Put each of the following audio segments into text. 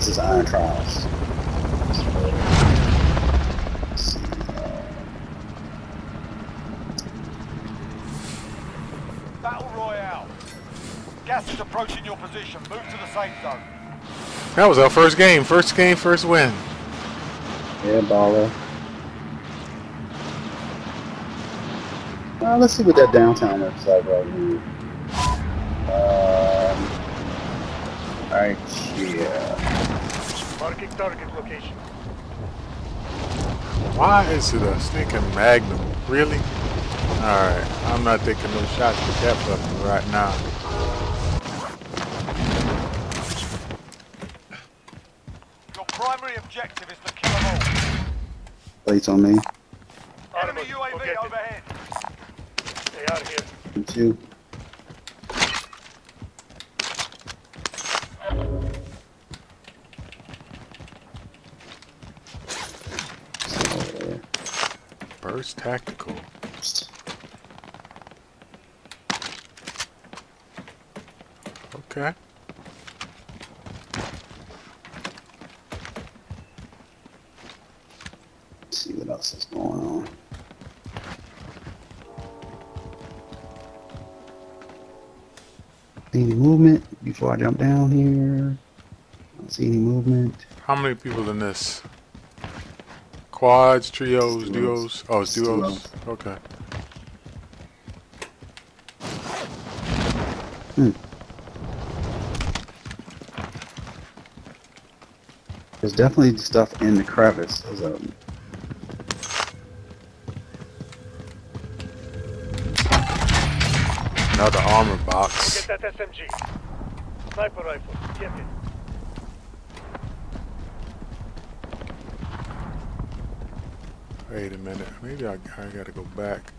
this is Iron Trials. Battle Royale. Gas is approaching your position. Move to the safe zone. That was our first game. First game, first win. Yeah, baller. Uh, let's see what that downtown looks like right here. Um, right here. Marking target location. Why is it a stinking Magnum? Really? Alright, I'm not taking no shots with that button right now. Your primary objective is to kill them all. Plates on me. Enemy UAV overhead. They are here. Me Burst Tactical. Okay. Let's see what else is going on. See any movement before I jump down here? Don't see any movement. How many people in this? Quads, trios, Duos. duos? Oh, it's It's duos. duos. Okay. Hmm. There's definitely stuff in the crevice. There's a Another armor box. Get that SMG. Sniper rifle. Get it. Wait a minute. Maybe I, I gotta go back.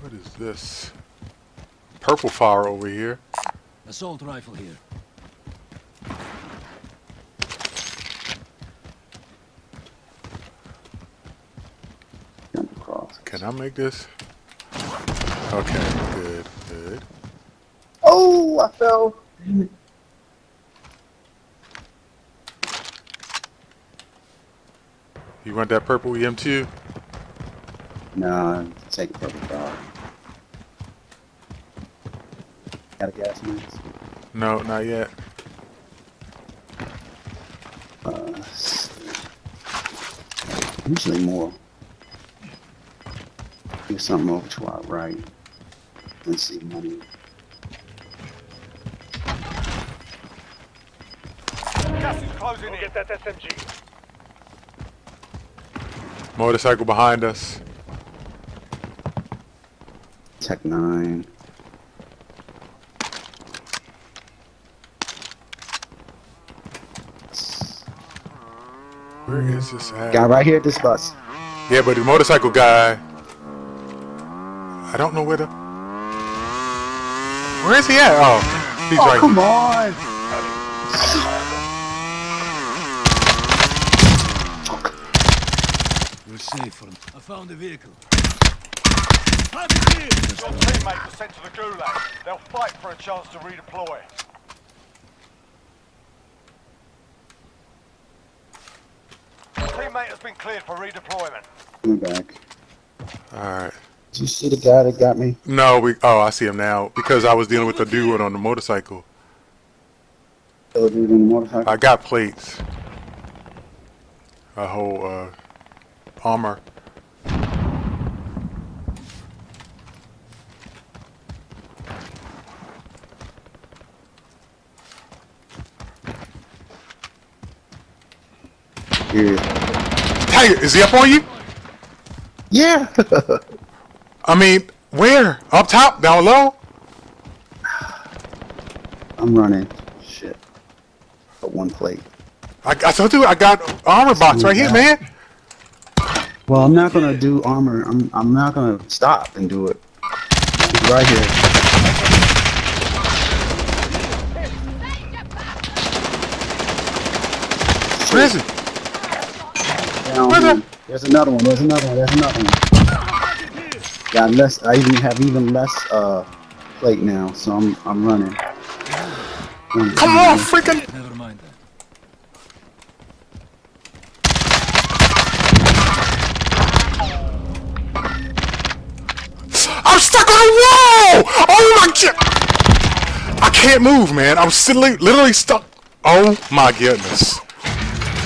What is this? Purple fire over here. Assault rifle here. Can I make this? Okay, good, good. Oh, I fell. You want that purple EM2? Nah, take a purple dog. Got a gas mask. No, not yet. Uh, usually more. Do something over to our right. Let's see money. Gas is closing in. Get that SMG. Motorcycle behind us. Tech 9. Where is this at? Guy right here at this bus. Yeah, but the motorcycle guy. I don't know where the. Where is he at? Oh, he's Oh, right. come on! You're safe from. I found a vehicle. Your teammate was sent to the gulag. They'll fight for a chance to redeploy. Your teammate has been cleared for redeployment. Coming back. All right. Did you see the guy that got me? No, we. Oh, I see him now because I was dealing with the dude on the motorcycle. The dude in the motorcycle? I got plates. A whole uh, armor. Yeah. Tiger, is he up on you? Yeah! I mean, where? Up top? Down low? I'm running. Shit. Got one plate. I, I told you I got armor box right here, man. Well, I'm not gonna do armor. I'm I'm not gonna stop and do it. It's right here. Where is he? Down Where's here. There's another one. There's another one. There's another one. Got less. I even have even less uh plate now, so I'm I'm running. Come on, freaking! Never mind that. stuck on a wall! My god! I can't move, man. I'm still li- literally stuck. Oh my goodness.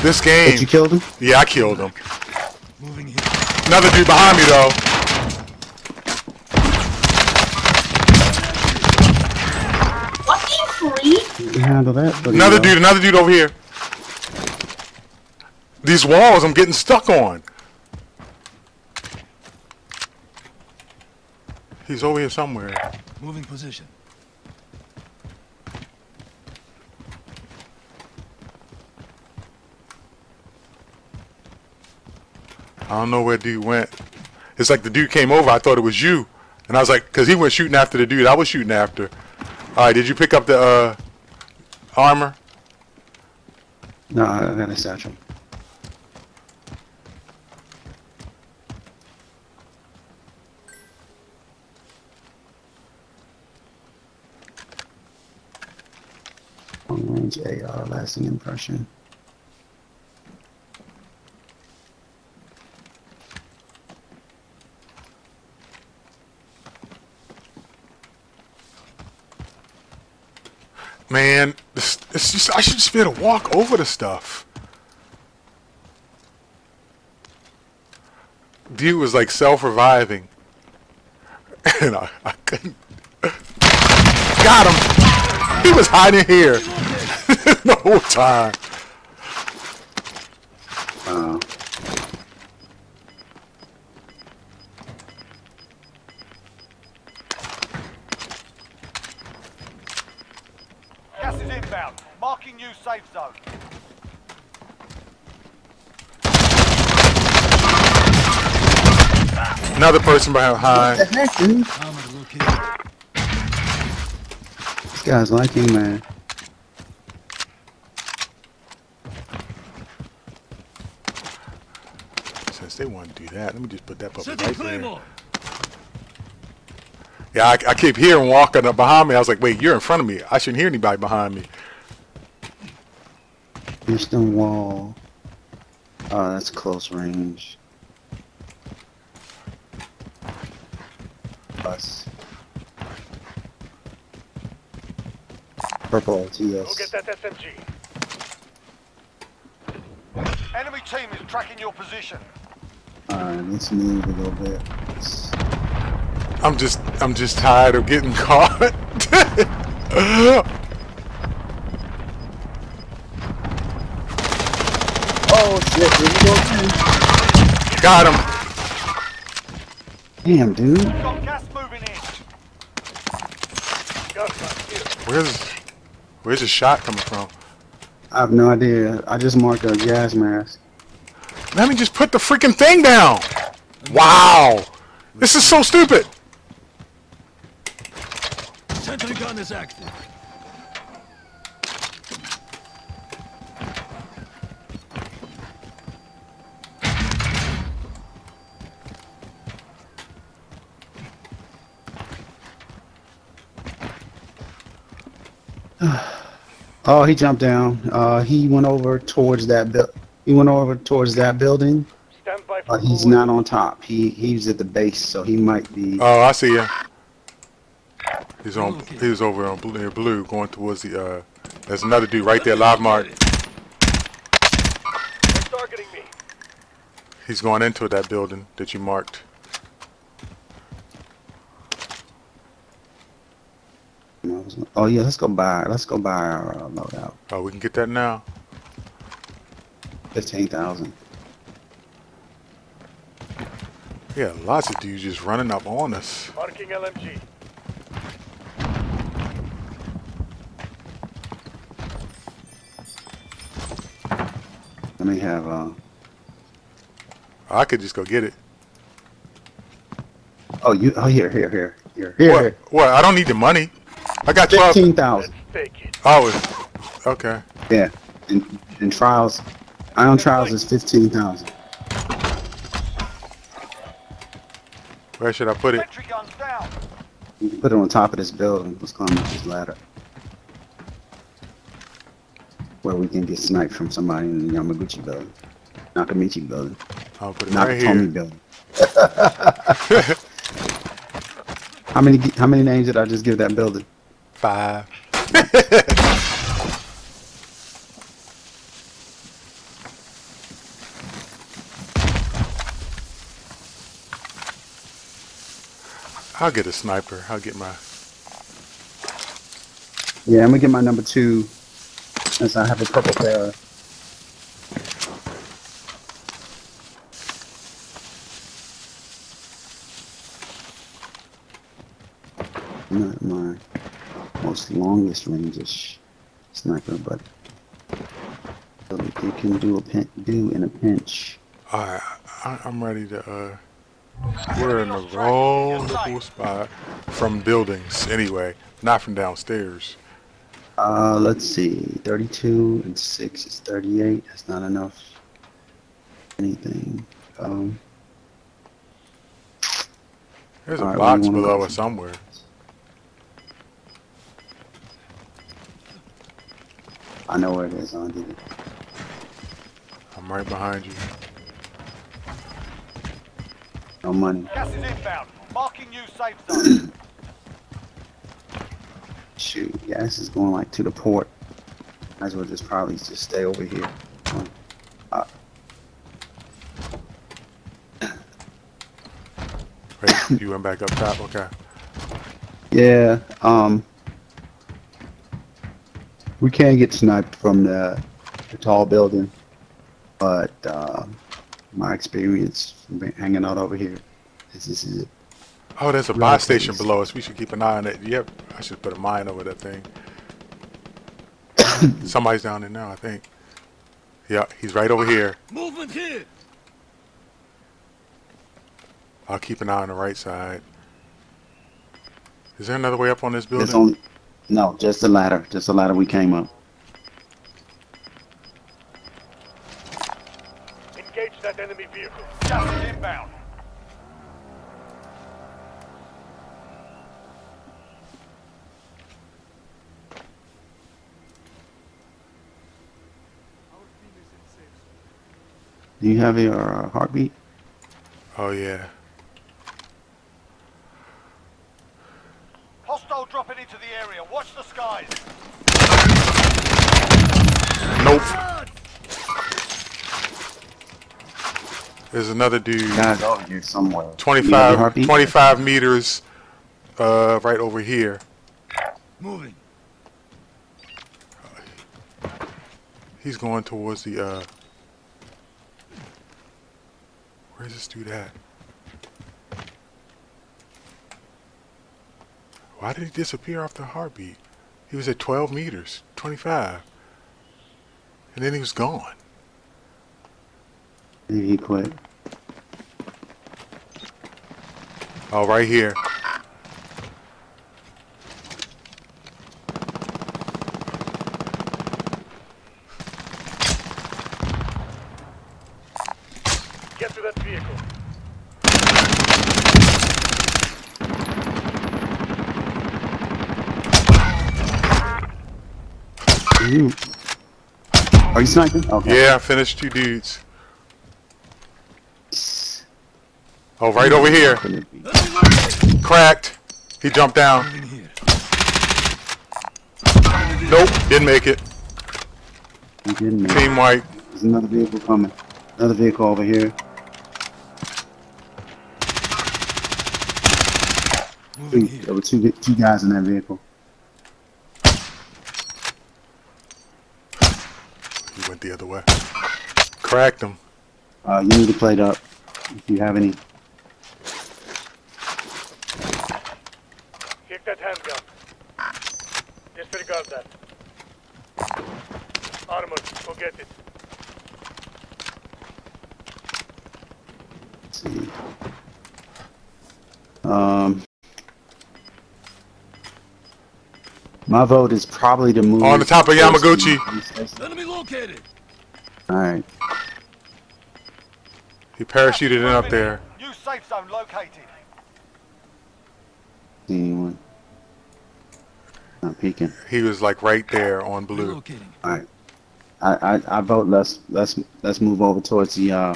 This game. Did you kill him? Yeah, I killed him. Moving here. Another dude behind me though. What you free? You can handle that. Another well. dude, another dude over here. These walls I'm getting stuck on. He's over here somewhere. Moving position. I don't know where dude went. It's like the dude came over. I thought it was you, and I was like, because he went shooting after the dude I was shooting after. All right, did you pick up the uh, armor? No, I got a satchel. Lasting impression. Man, this, it's just I should just be able to walk over the stuff. Dude was like self-reviving, and I, I couldn't. Got him. He was hiding here the whole time. Uh, Gas is inbound. Marking new safe zone. Another person behind. the heck, dude? This guy's liking, man. Since they want to do that, let me just put that puppy Setting right there. Yeah, I, I keep hearing walking up behind me. I was like, wait, you're in front of me. I shouldn't hear anybody behind me. Eastern wall. Oh, that's close range. Us. Purple Go TS. get that SMG. Enemy team is tracking your position. Alright, let's move a little bit. I'm just, I'm just tired of getting caught. Oh shit, here we go Got him. Damn, dude. Got gas moving in. Gunfire here. Where's, where's the shot coming from? I have no idea. I just marked a gas mask. Let me just put the freaking thing down. Wow. This is so stupid. Sentry gun is active. Oh, he jumped down. Uh, he went over towards that build. He went over towards that building, Stand by for but he's not on top. He he's at the base, so he might be. Oh, I see ya. He's on. He was over on blue, near blue, going towards the. uh There's another dude right there, live mark. They're targeting me. He's going into that building that you marked. Oh yeah, let's go buy. Let's go buy our uh, loadout. Oh, we can get that now. Fifteen thousand. Yeah, lots of dudes just running up on us. Marking LMG. Let me have. Uh, I could just go get it. oh, you. Oh, here, here, here, here, here. What? here. What? I don't need the money. I got twelve. Fifteen thousand. Take it. Oh, okay. Yeah. In, in trials, iron trials is fifteen thousand. Where should I put it? Sentry guns down. You can put it on top of this building. Let's climb up this ladder. Where we can get sniped from somebody in the Yamaguchi building. Nakamichi building. I'll put it right here. building. How many how many names did I just give that building? Five. I'll get a sniper. I'll get my. Yeah, I'm gonna get my number two, since I have a purple pair. Not my most longest range sniper, but it can do a pin, do in a pinch. Alright, I- I'm ready to. uh We're in the wrong spot from buildings anyway, not from downstairs. Uh, let's see. 32 and 6 is 38. That's not enough. Anything. Um, There's a Alright, box where you wanna below us somewhere. I know where it is. It. I'm right behind you. No money. Gas is inbound. Marking new safe zone. Shoot. Gas is going like to the port. Might as well just probably just stay over here. Uh, Wait, you went back up top? Okay. yeah. Um, we can get sniped from the, the tall building, but uh, my experience hanging out over here. this is it. Oh, there's a Right, buy station please. below us. We should keep an eye on it. Yep, I should put a mine over that thing. Somebody's down there now, I think. Yeah, he's right over here. Movement here. I'll keep an eye on the right side. Is there another way up on this building? only no, just the ladder. Just the ladder we came up. Engage that enemy vehicle. Gas is inbound. Do you have your uh, heartbeat? Oh yeah. Hostile dropping into the area. Watch the skies. Nope. There's another dude. Guys over here somewhere. You have your 25, heartbeat? 25 meters uh, right over here. Moving. He's going towards the, uh... Where's this dude at? Why did he disappear off the heartbeat? He was at 12 meters, 25. And then he was gone. Maybe he quit. Oh, right here. Get to that vehicle. You. Are you sniping? Okay. Yeah, I finished two dudes. Oh, right over here. Cracked. He jumped down. Nope, didn't make it. You didn't make it. Team white. There's another vehicle coming. Another vehicle over here. Moving there were two two guys in that vehicle. He went the other way. Cracked them. Uh, you need to plate up if you have any. Kick that handgun. Disregard that. Armor, go get it. Let's see. Um, my vote is probably to move On the top of Yamaguchi. police station. Enemy located. All right. He parachuted in up there. New safe zone located. See anyone? Not peeking. He was like right there on blue. All right. I, I I vote let's let's let's move over towards the uh.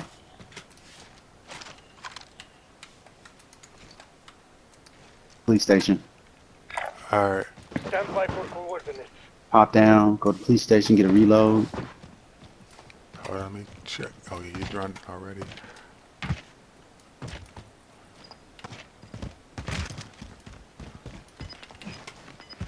police station. All right. Stand by for coordinates. Pop down, go to the police station, get a reload. Hold let me check. Oh, yeah, you run already.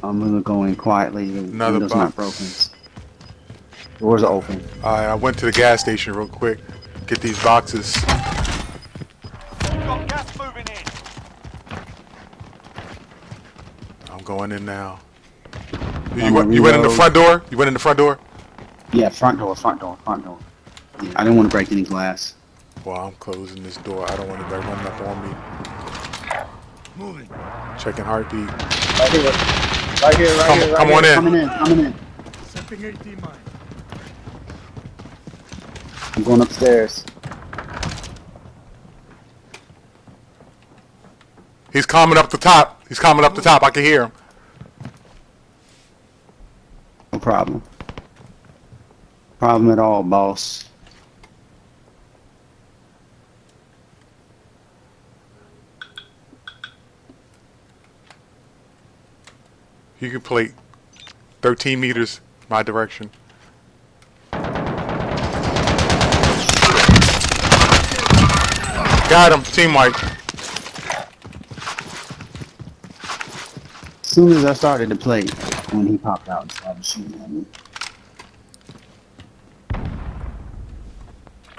I'm gonna go in quietly. The Another window's not box. broken. Doors are open. All right, I went to the gas station real quick. Get these boxes. Got gas moving in. I'm going in now. You went, you went in the front door? You went in the front door? Yeah, front door, front door, front door. Yeah, I don't want to break any glass. Well, I'm closing this door. I don't want anybody running up on me. Moving. Checking heartbeat. Right here, right here, right Come- here. Right come here. on in. Coming in, coming in. Setting AT mine. I'm going upstairs. He's coming up the top. He's coming up the top. I can hear him. No problem. Problem at all, boss. You can plate 13 meters my direction. Got him. Team wipe. As soon as I started to play, when he popped out and started shooting at me.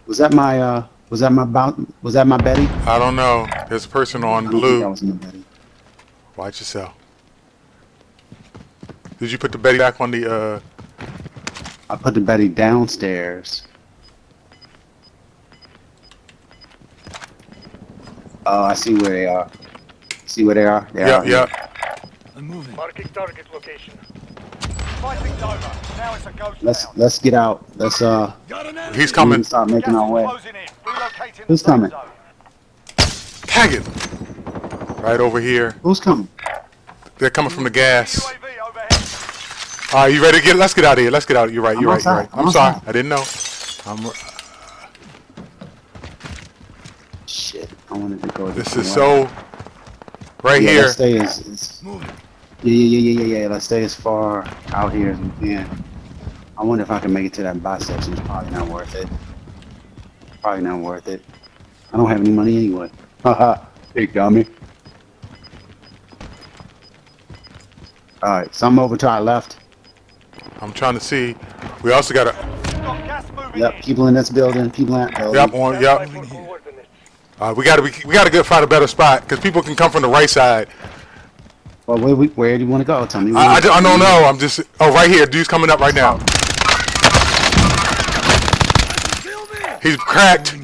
Was that my uh? Was that my bout? Was that my Betty? I don't know. There's a person on don't think that blue. was my Betty. Watch yourself. Did you put the Betty back on the uh? I put the Betty downstairs. Oh, I see where they are. See where they are? They Yeah, are. yeah. I'm moving. Marking target location. Fighting's over. Now it's a ghost Let's town. let's get out. Let's uh. Got an enemy. He's coming. need to Gas making our way. closing in. Relocating Who's coming? zone. Tag it. Right over here. Who's coming? They're coming from the gas. UAV overhead. All right, you ready to get? Let's get out of here. Let's get out. You're right. You're I'm right. You're right. I'm I'm sorry. I didn't know. I'm. Shit, I wanted to go. This is way. so. Right yeah, here. Let's stay as, as yeah, yeah, yeah, yeah, yeah. Let's stay as far out here as we can. I wonder if I can make it to that buy section. It's probably not worth it. Probably not worth it. I don't have any money anyway. Haha, big dummy. All right, some over to our left. I'm trying to see. We also got a. Got gas moving Yep, people in this building. People in that building. Yep. On. Yep. by for coordinates. Uh, we got to. We, we got to get find a better spot because people can come from the right side. Well, where, we- where do you want to go? Tell me. I, I, don't- I don't know. I'm just. Oh, right here. Dude's coming up right now. He's cracked.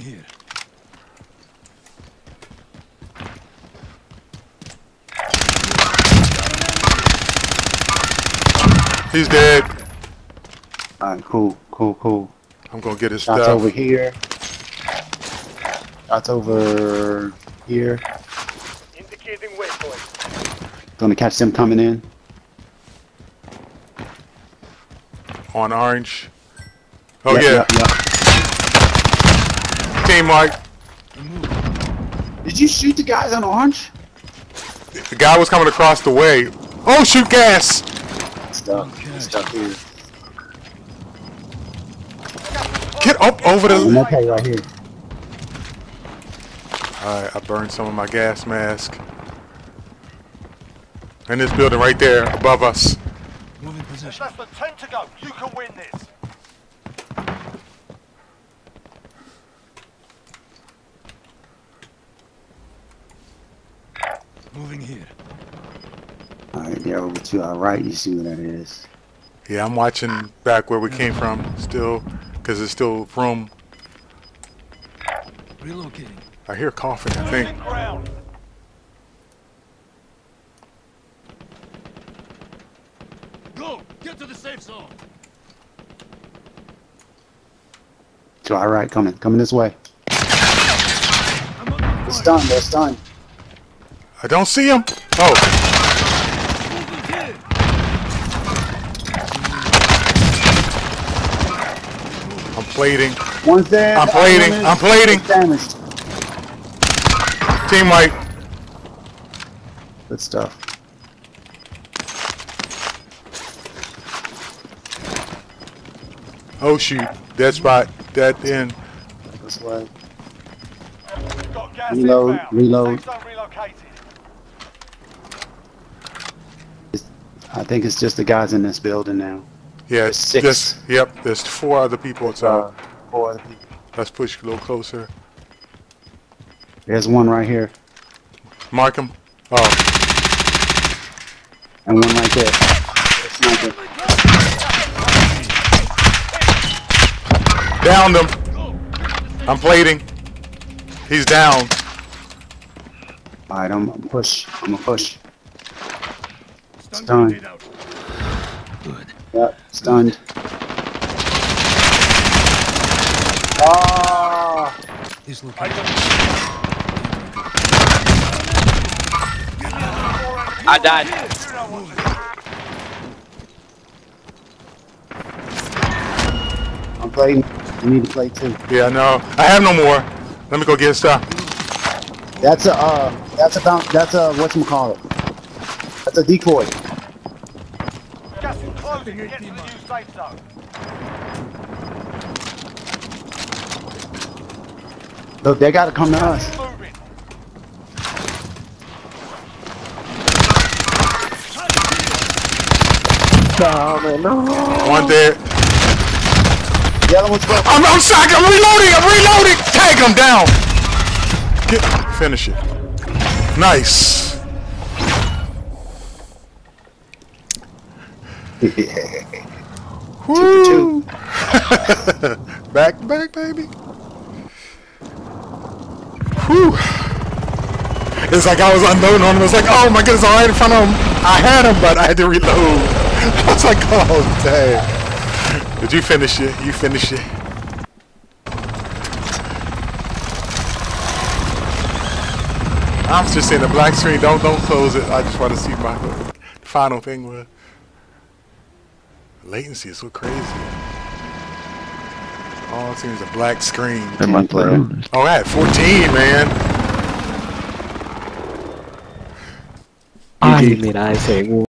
He's dead. All right, cool, cool, cool. I'm gonna get his Shots stuff. over here. Shots over here. Indicating waypoint. Gonna catch them coming in. on orange. Oh Yep, yeah. yep, yep. Team Mike. Did you shoot the guys on orange? The guy was coming across the way. Oh shoot gas. Stuck. Okay. Stuck here. Up over I'm the. okay right here. Alright, I burned some of my gas mask. In this building right there above us. Moving There's position. less than 10 to go. You can win this. Moving here. Alright, there over to our right. You see where that is. Yeah, I'm watching back where we came from still, because there's still room. Relocating. I hear coughing, I think. Go. Get to the safe zone. To our right, coming. Coming this way. I'm under They're stunned. They're stunned. I don't see him. Oh, plating. One's dead. I'm plating. I'm plating. Damaged. Team. Good stuff. Oh shoot, Dead spot, that end. This way. Reload, reload. I think it's just the guys in this building now. Yeah, There's six. just- yep, there's four other people Uh, outside. four other people. Let's push a little closer. There's one right here Mark him. Oh, and one right there. Sniper. downed him. I'm plating. He's down. All right, I'm gonna push. I'm gonna push. Stun done. grenade out. Good. Yep, stunned. Ah! He's location. I died. You know what to do. I'm playing. You need to play too. Yeah, no, I have no more. Let me go get stuff. That's a uh, that's a. That's a what's call it? That's a decoy. Gas is closing. Get to the new safe zone. Look, they gotta come to us. Moving. One dead. The other one's broke. I'm, I'm sorry, I'm reloading, I'm reloading! Tag him down! Get, finish it. Nice. Woo! back, back, baby. Whew. It's like I was unknown on him. It's like, oh my goodness, I'm right in front of him. I had him, but I had to reload. I was like, oh, dang. Did you finish it? You finish it. I'm just saying the black screen. Don't don't close it. I just want to see my final thing was latency is so crazy. All it seems a black screen. One player. Oh, I had 14, man. I Ay, mira ese.